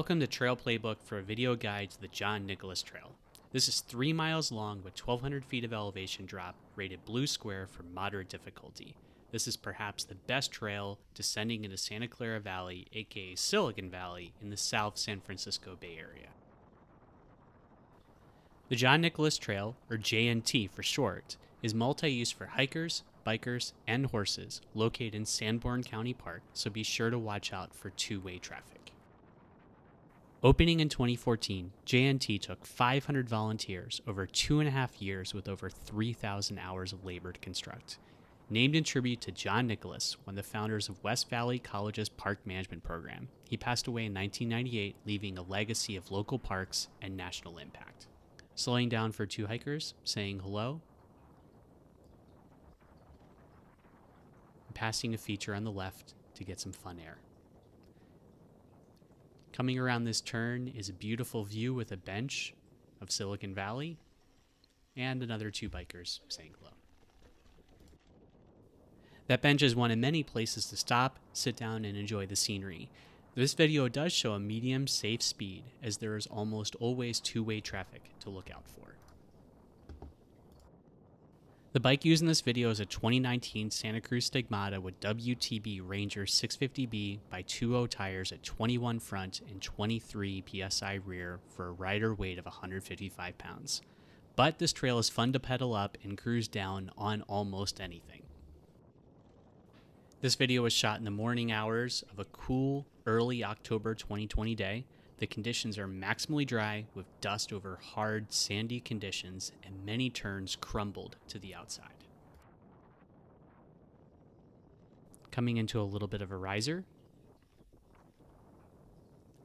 Welcome to Trail Playbook for a video guide to the John Nicholas Trail. This is 3 miles long with 1200 feet of elevation drop, rated blue square for moderate difficulty. This is perhaps the best trail descending into Santa Clara Valley, aka Silicon Valley, in the South San Francisco Bay Area. The John Nicholas Trail, or JNT for short, is multi use for hikers, bikers, and horses located in Sanborn County Park, so be sure to watch out for two way traffic. Opening in 2014, JNT took 500 volunteers over two and a half years with over 3,000 hours of labor to construct. Named in tribute to John Nicholas, one of the founders of West Valley College's park management program, he passed away in 1998, leaving a legacy of local parks and national impact. Slowing down for two hikers, saying hello, passing a feature on the left to get some fun air. Coming around this turn is a beautiful view with a bench of Silicon Valley and another two bikers saying hello. That bench is one of many places to stop, sit down, and enjoy the scenery. This video does show a medium safe speed as there is almost always two-way traffic to look out for. The bike used in this video is a 2019 Santa Cruz Stigmata with WTB Ranger 650B by 2.0 tires at 21 front and 23 psi rear for a rider weight of 155 pounds. But this trail is fun to pedal up and cruise down on almost anything. This video was shot in the morning hours of a cool early October 2020 day the conditions are maximally dry with dust over hard, sandy conditions, and many turns crumbled to the outside. Coming into a little bit of a riser,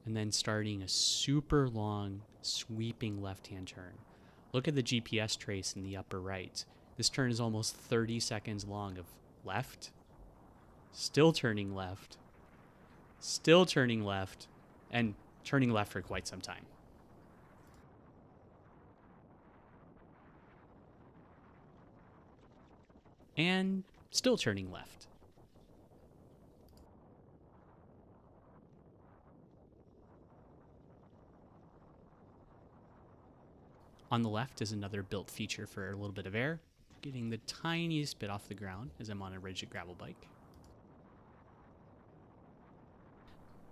and then starting a super long, sweeping left hand turn. Look at the GPS trace in the upper right. This turn is almost 30 seconds long of left, still turning left, still turning left, and turning left for quite some time. And still turning left. On the left is another built feature for a little bit of air, getting the tiniest bit off the ground as I'm on a rigid gravel bike.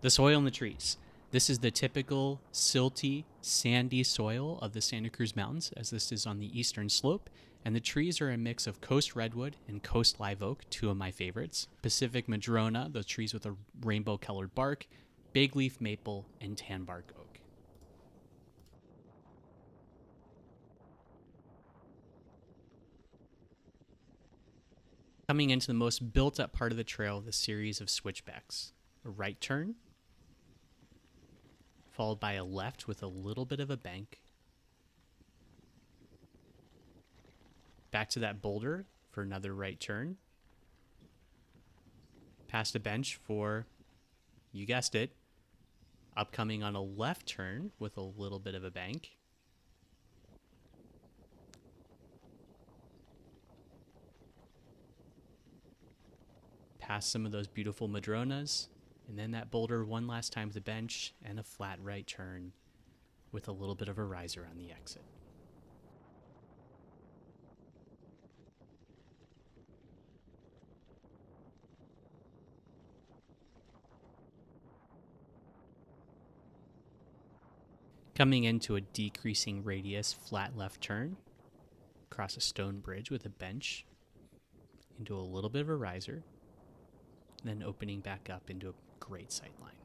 The soil and the trees. This is the typical silty, sandy soil of the Santa Cruz Mountains, as this is on the eastern slope. And the trees are a mix of coast redwood and coast live oak, two of my favorites. Pacific madrona, the trees with a rainbow colored bark, big leaf maple, and tan bark oak. Coming into the most built up part of the trail, the series of switchbacks. A right turn, followed by a left with a little bit of a bank. Back to that boulder for another right turn. Past a bench for, you guessed it, upcoming on a left turn with a little bit of a bank. Past some of those beautiful madronas and then that boulder one last time the bench and a flat right turn with a little bit of a riser on the exit. Coming into a decreasing radius flat left turn, across a stone bridge with a bench, into a little bit of a riser, then opening back up into a great sightline.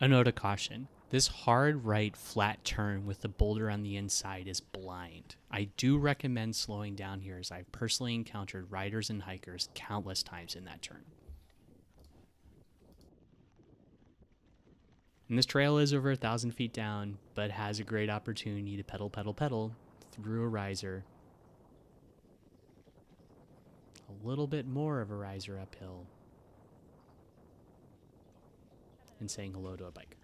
A note of caution. This hard right flat turn with the boulder on the inside is blind. I do recommend slowing down here as I've personally encountered riders and hikers countless times in that turn. And this trail is over a thousand feet down, but has a great opportunity to pedal, pedal, pedal through a riser a little bit more of a riser uphill, and saying hello to a biker.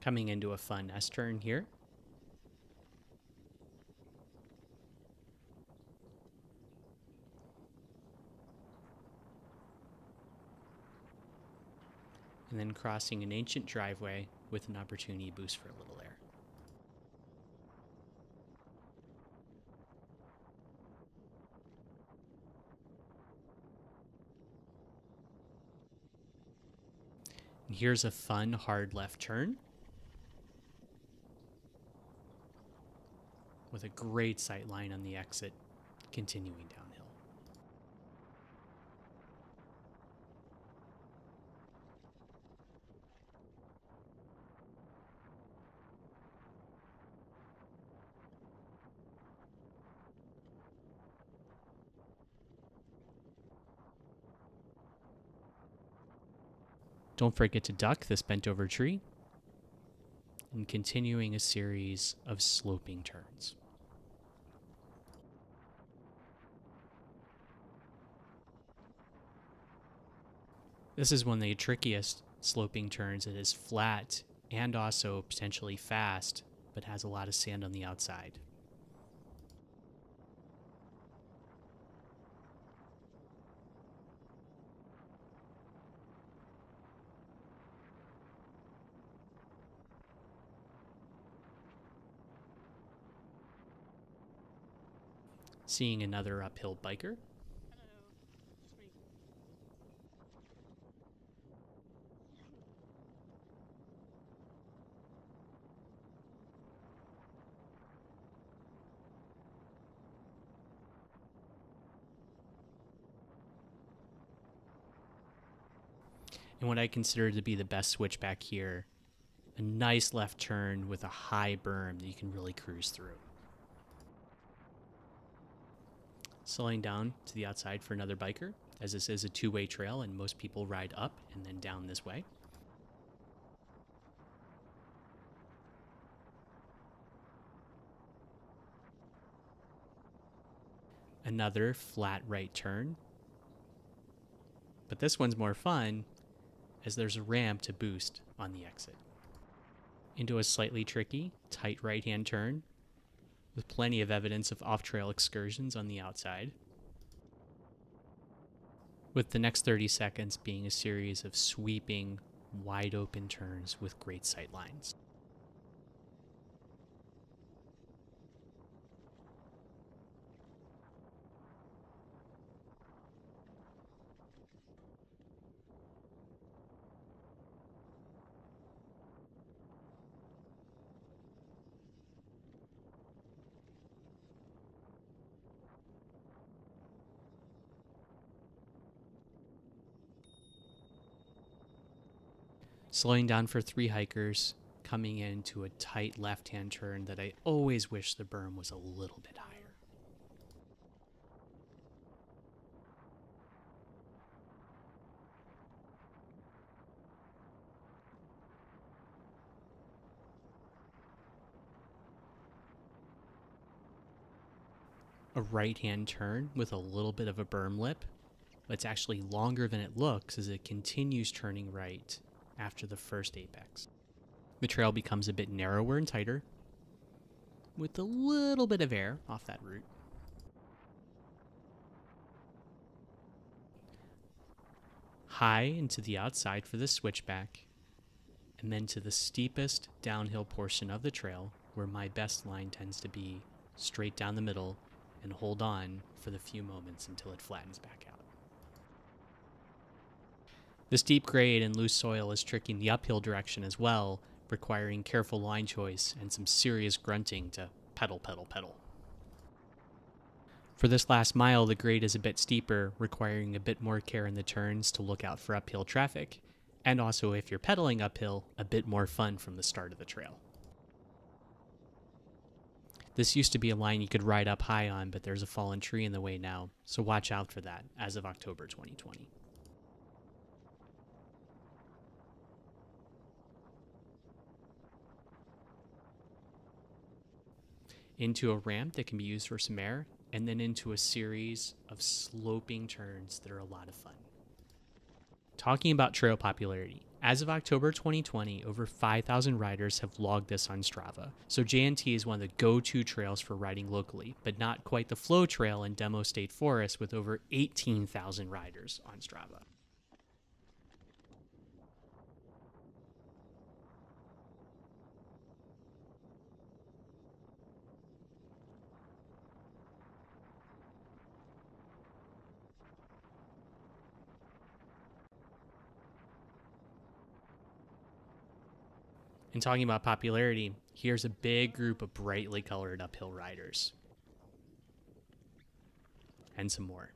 Coming into a fun S turn here. Then crossing an ancient driveway with an opportunity boost for a little air. And here's a fun hard left turn with a great sight line on the exit, continuing downhill. Don't forget to duck this bent over tree and continuing a series of sloping turns. This is one of the trickiest sloping turns. It is flat and also potentially fast, but has a lot of sand on the outside. Seeing another uphill biker. and what I consider to be the best switchback here. A nice left turn with a high berm that you can really cruise through. Slowing down to the outside for another biker, as this is a two way trail and most people ride up and then down this way. Another flat right turn. But this one's more fun as there's a ramp to boost on the exit. Into a slightly tricky, tight right hand turn, with plenty of evidence of off trail excursions on the outside. With the next 30 seconds being a series of sweeping, wide open turns with great sight slowing down for three hikers, coming into a tight left hand turn that I always wish the berm was a little bit higher. A right hand turn with a little bit of a berm lip. It's actually longer than it looks as it continues turning right after the first apex. The trail becomes a bit narrower and tighter, with a little bit of air off that route. High into the outside for the switchback, and then to the steepest downhill portion of the trail, where my best line tends to be straight down the middle and hold on for the few moments until it flattens back out. The steep grade and loose soil is tricking the uphill direction as well, requiring careful line choice and some serious grunting to pedal, pedal, pedal. For this last mile, the grade is a bit steeper, requiring a bit more care in the turns to look out for uphill traffic, and also if you're pedaling uphill, a bit more fun from the start of the trail. This used to be a line you could ride up high on, but there's a fallen tree in the way now, so watch out for that as of October 2020. Into a ramp that can be used for some air, and then into a series of sloping turns that are a lot of fun. Talking about trail popularity, as of October 2020, over 5,000 riders have logged this on Strava. So JNT is one of the go-to trails for riding locally, but not quite the flow trail in Demo State Forest with over 18,000 riders on Strava. And talking about popularity, here's a big group of brightly colored uphill riders. And some more.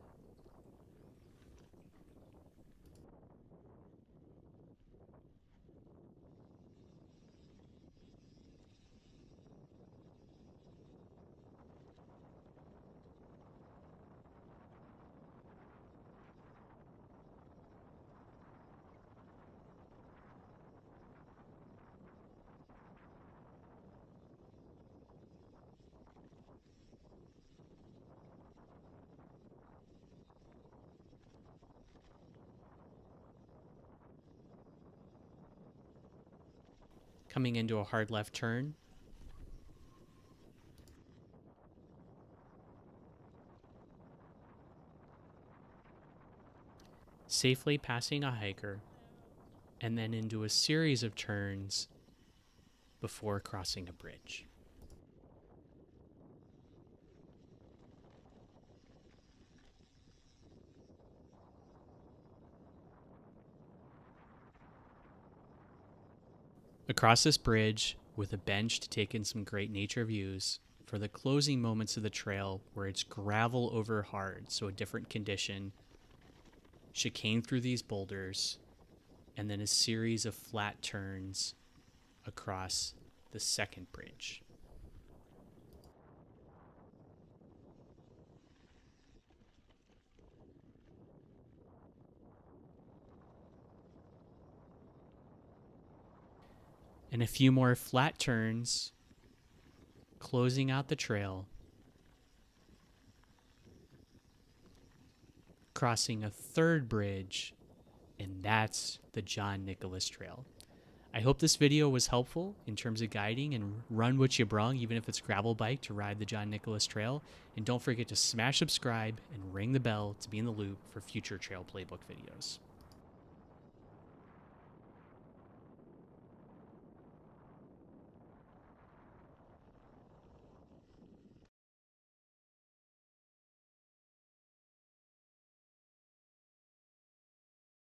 Coming into a hard left turn. Safely passing a hiker, and then into a series of turns before crossing a bridge. Across this bridge, with a bench to take in some great nature views, for the closing moments of the trail where it's gravel over hard, so a different condition, chicane through these boulders, and then a series of flat turns across the second bridge. And a few more flat turns, closing out the trail, crossing a third bridge, and that's the John Nicholas Trail. I hope this video was helpful in terms of guiding and run what you brung, even if it's gravel bike to ride the John Nicholas Trail. And don't forget to smash subscribe and ring the bell to be in the loop for future trail playbook videos.